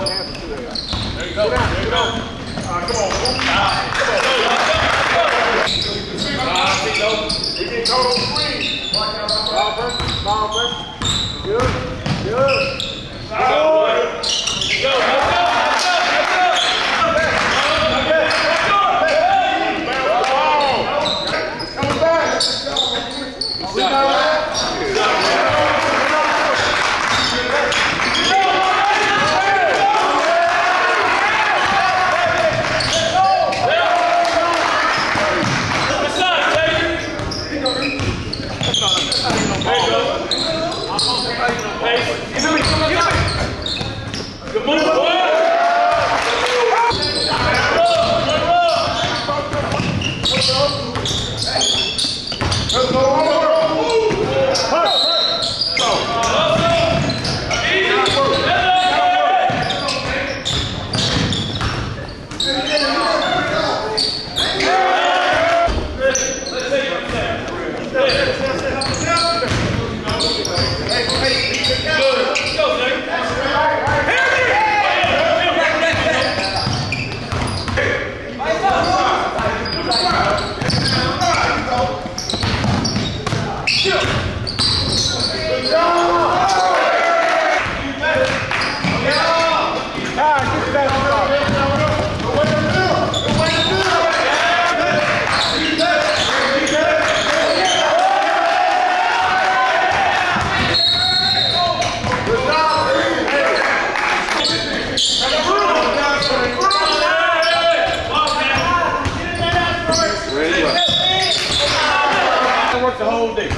one half or two halves. There you go. Sit down, there you go. Uh, come on, Come on. Uh, you get total three. Malvin, Malvin. Good, good. Good. Go, go, go. Come back! Come back! No. The whole day.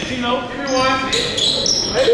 shit, you know. Give me one.